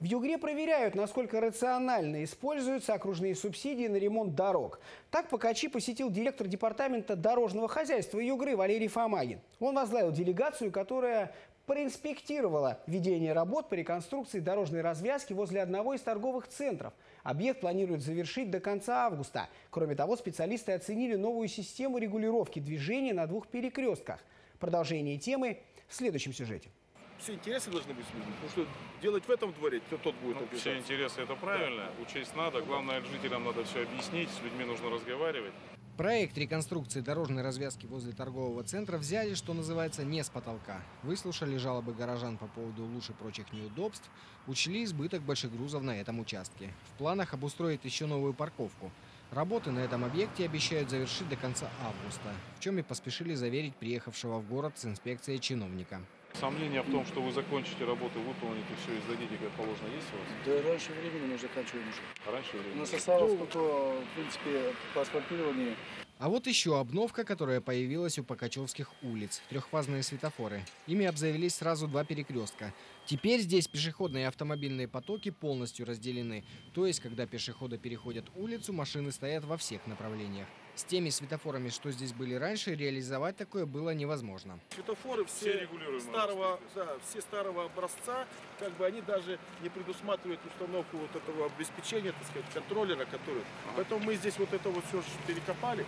В Югре проверяют, насколько рационально используются окружные субсидии на ремонт дорог. Так Покачи посетил директор департамента дорожного хозяйства Югры Валерий Фомагин. Он возглавил делегацию, которая проинспектировала ведение работ по реконструкции дорожной развязки возле одного из торговых центров. Объект планируют завершить до конца августа. Кроме того, специалисты оценили новую систему регулировки движения на двух перекрестках. Продолжение темы в следующем сюжете все интересы должны быть связаны. Потому что делать в этом дворе, то тот будет ну, Все интересы это правильно, да. учесть надо. Главное, жителям надо все объяснить, с людьми нужно разговаривать. Проект реконструкции дорожной развязки возле торгового центра взяли, что называется, не с потолка. Выслушали жалобы горожан по поводу луж и прочих неудобств, учли избыток больших грузов на этом участке. В планах обустроить еще новую парковку. Работы на этом объекте обещают завершить до конца августа, в чем и поспешили заверить приехавшего в город с инспекцией чиновника. Сомнения в том, что вы закончите работу, выполните все и сдадите, как положено, есть у вас? Да раньше времени мы заканчиваем уже. Раньше времени? У нас осталось только, в принципе, по асфальтированию а вот еще обновка, которая появилась у Покачевских улиц. Трехфазные светофоры. Ими обзавелись сразу два перекрестка. Теперь здесь пешеходные и автомобильные потоки полностью разделены. То есть, когда пешеходы переходят улицу, машины стоят во всех направлениях. С теми светофорами, что здесь были раньше, реализовать такое было невозможно. Светофоры все, все старого, да, все старого образца, как бы они даже не предусматривают установку вот этого обеспечения, так сказать, контроллера, который. Ага. Поэтому мы здесь вот это вот все перекопали.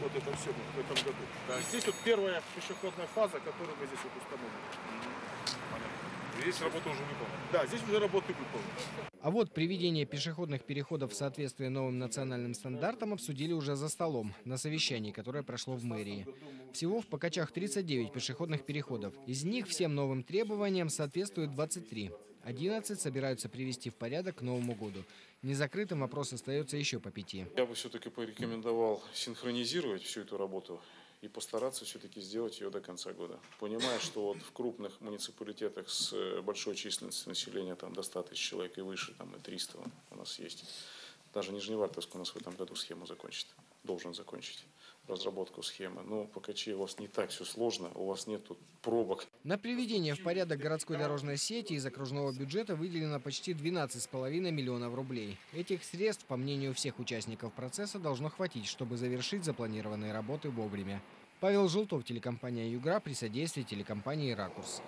Вот это все в этом году. Да, здесь вот первая пешеходная фаза, которую мы здесь вот установили. Здесь работа уже выполнена. Да, здесь уже работы выполнены. А вот приведение пешеходных переходов в соответствии новым национальным стандартам обсудили уже за столом, на совещании, которое прошло в мэрии. Всего в Покачах 39 пешеходных переходов. Из них всем новым требованиям соответствует 23. 11 собираются привести в порядок к Новому году. Незакрытым вопрос остается еще по пяти. Я бы все-таки порекомендовал синхронизировать всю эту работу и постараться все-таки сделать ее до конца года. Понимая, что вот в крупных муниципалитетах с э, большой численностью населения, там до 100 тысяч человек и выше, там и 300 у нас есть. Даже Нижневартовск у нас в этом году схему закончит, должен закончить разработку схемы. Но пока у вас не так все сложно, у вас нет пробок. На приведение в порядок городской дорожной сети из окружного бюджета выделено почти 12,5 миллионов рублей. Этих средств, по мнению всех участников процесса, должно хватить, чтобы завершить запланированные работы вовремя. Павел Желтов, телекомпания «Югра» при содействии телекомпании «Ракурс».